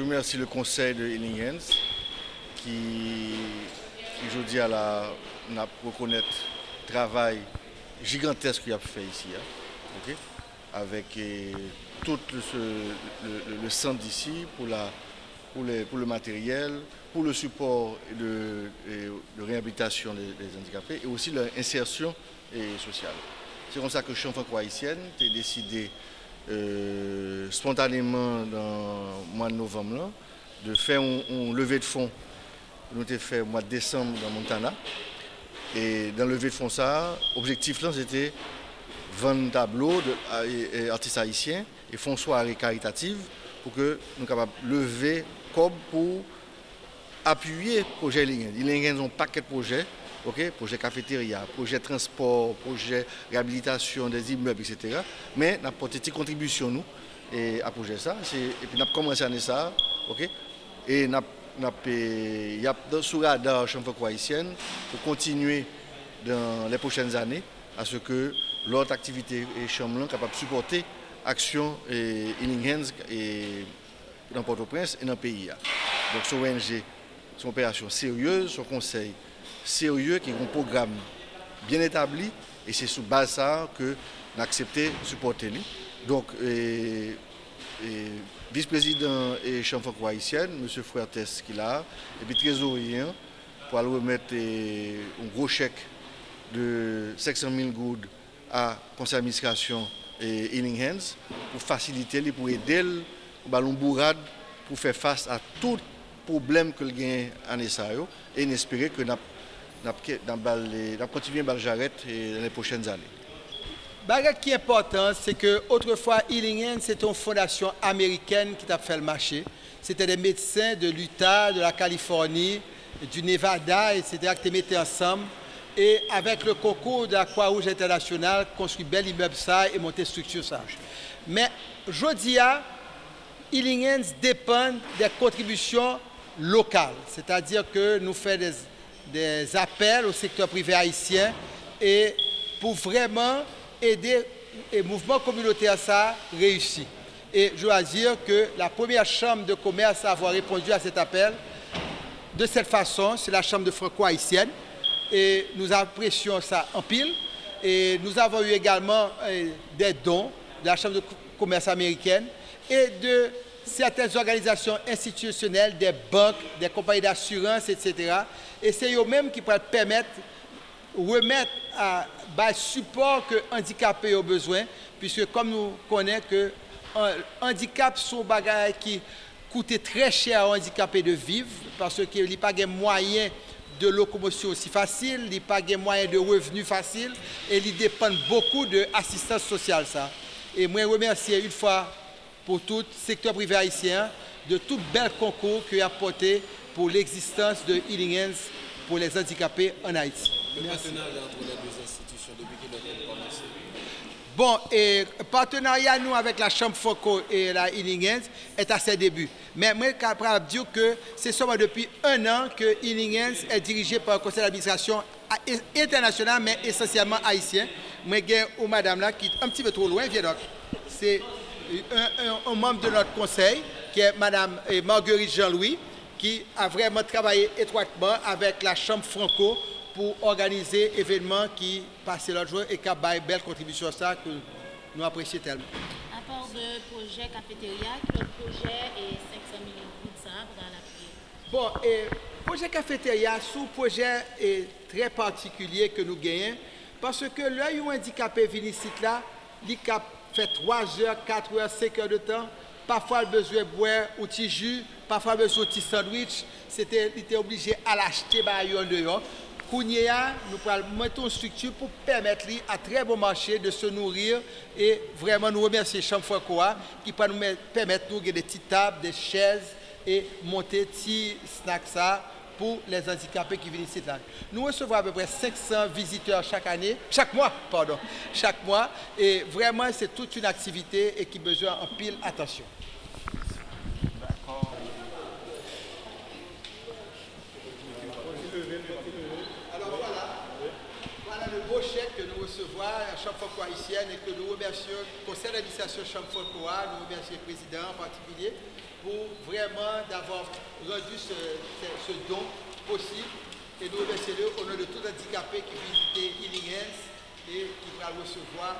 Je remercie le conseil de Healing Hands qui, aujourd'hui, a la, reconnaître le travail gigantesque qu'il a fait ici, hein, avec tout le, centre d'ici pour, le matériel, pour le support de, de réhabilitation des, handicapés et aussi l'insertion sociale. C'est comme ça que Champ haïtienne a décidé euh, spontanément dans le mois de novembre de faire un, levée de fonds. Nous avons fait au mois de décembre dans Montana. Et dans le levée de fonds, ça, l'objectif c'était vendre tableaux d'artistes haïtiens et fonds soirées caritatives pour que nous capables de lever comme pour appuyer le projet Lingen. Lingen ont un paquet de projets, projet cafétéria, projet transport, projet réhabilitation des immeubles, etc. Mais nous avons apporté une contribution nous, et à projet ça. Et puis nous avons commencé à ça, ok, et nous il y a radar chambre haïtienne pour continuer dans les prochaines années à ce que l'autre activité et chambre capable de supporter action et et dans Port-au-Prince et dans le pays. Donc, ce ONG, une opération sérieuse, son conseil sérieux, qui est un programme bien établi, et c'est sous base ça que nous accepté de supporter lui. Donc, vice-président et chambre haïtienne, M. Fuertes qui là, et puis trésorier, pour aller remettre un gros chèque de 500 000 gouttes à conseil d'administration et Healing Hands pour faciliter, pour aider le ballon bourrade pour faire face à tout problème que le gain en Essayo et espérer que nous allons continuer à jarrette dans les prochaines années. Ce qui est important, c'est que autrefois, Hands, c'était une fondation américaine qui a fait le marché. C'était des médecins de l'Utah, de la Californie, du Nevada, etc., qui mettaient ensemble et avec le concours de la Croix-Rouge internationale, construit bel immeuble ça et monter structure ça. Mais Jodia, Illingens dépend des contributions locales, c'est-à-dire que nous faisons des, appels au secteur privé haïtien et pour vraiment aider le mouvement communautaire ça réussit. Et je dois dire que la première chambre de commerce à avoir répondu à cet appel, de cette façon, c'est la chambre de franco-haïtienne et nous apprécions ça en pile. Et nous avons eu également euh, des dons de la Chambre de commerce américaine et de certaines organisations institutionnelles, des banques, des compagnies d'assurance, etc. Et c'est eux-mêmes qui pourraient permettre remettre à bas support que handicapés ont besoin, puisque comme nous connaissons que handicap sont bagages qui coûtent très cher aux handicapés de vivre, parce qu'il n'y a pas de moyens de locomotion aussi facile, il n'y a pas de moyens de revenus faciles et il dépend beaucoup de l'assistance sociale. Ça. Et moi, je remercie une fois pour tout secteur privé haïtien de tout bel concours qu'il a apporté pour l'existence de Healing Hands pour les handicapés en Haïti. Le partenariat entre les deux institutions, depuis qu'il a commencé Bon, et partenariat nous avec la Chambre Foco et la Healing Hands est à ses débuts. Mais moi, je peux dire que c'est seulement depuis un an que Healing Hands est dirigé par un conseil d'administration international, mais essentiellement haïtien. Moi, j'ai une madame là qui est un petit peu trop loin, C'est un, membre de notre conseil, qui est madame Marguerite Jean-Louis, qui a vraiment travaillé étroitement avec la Chambre Franco pour organiser événements qui passent l'autre jour et qui a une belle contribution à ça que nous apprécions tellement. À part de projet cafétéria, quel projet et 500 millions de ça dans la Bon, et projet cafétéria, sous projet est très particulier que nous gagnons, parce que l'œil handicapé ici là, il fait 3 heures, 4 heures, 5 heures de temps. Parfois, il besoin de boire ou petit jus, parfois, il besoin de petit sandwich. C'était, il était obligé à l'acheter par ailleurs dehors. Kounia, nous mettons une structure pour permettre à très bon marché de se nourrir et vraiment nous remercier Chambre qui peut nous permettre de nous des petites tables, des chaises et monter petits snacks pour les handicapés qui viennent ici. Nous recevons à peu près 500 visiteurs chaque année, chaque mois, pardon, chaque mois. Et vraiment, c'est toute une activité et qui besoin en pile attention. Chèque que nous recevoir la Chambre haïtienne et que nous remercions le conseil d'administration Chambre nous remercions le président en particulier pour vraiment d'avoir rendu ce, don possible. Et nous remercions au nom de tous les handicapés qui visitent Healing Hands et qui vont recevoir